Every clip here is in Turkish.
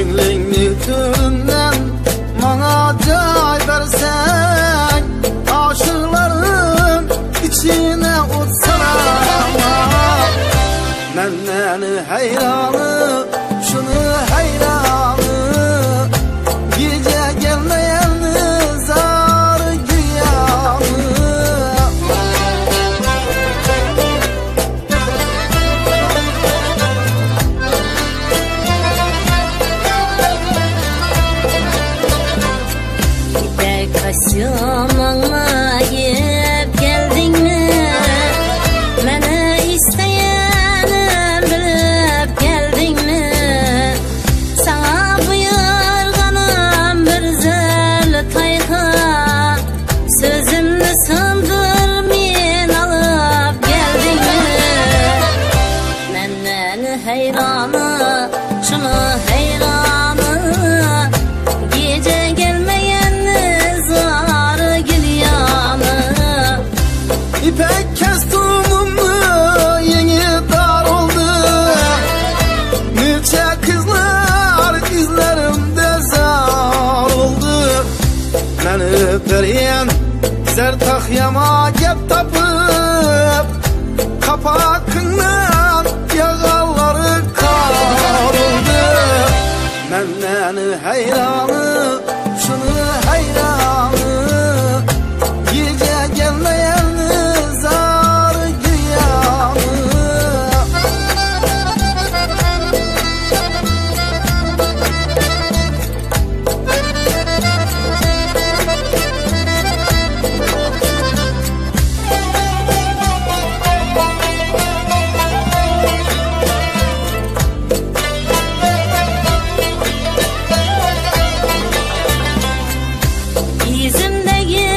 Könlüğünü türünden bana cay versen Aşıkların içine utsaramam Menden hayranı Taşım anlayıp geldin mi? Mene isteyenim bilip geldin mi? Sana buyurganım bir tayha Sözümü sındırmayan alıp geldin mi? Menden hayranı, zertak yama gep tapıp Kapakından yağalları karıldı Menden hayranı Yüzümdeki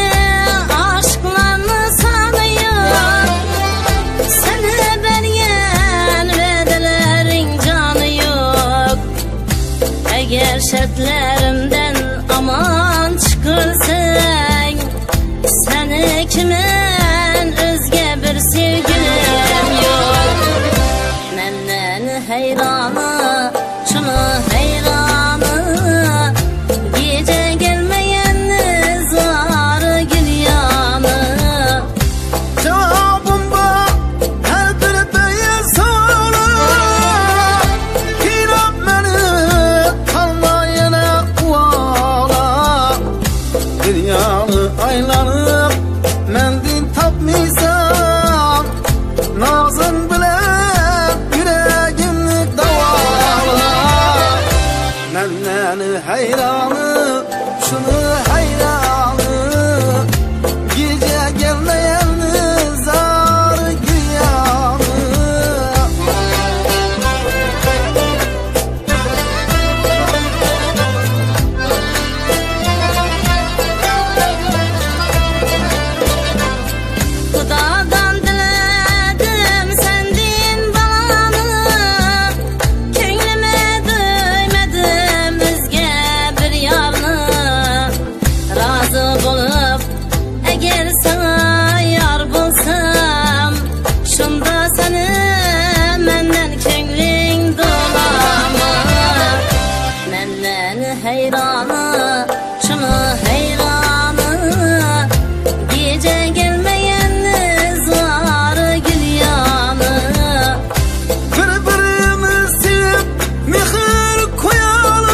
aşklarını sanıyor Seni bergen vedelerin canı yok. Eğer şartlarımdan aman çıkırsın Seni kimin özge bir sevgilim yok? Menden hayranı, şunu aylanıp mendil tapmışsam Nazın bilen yüreğimni davala Menden hayranı şunu hayranı Gece gelmeyen mehir koyalım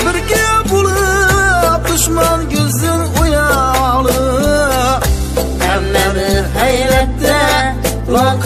Birge bulup düşman gözün uyalım Emmemi hayrette la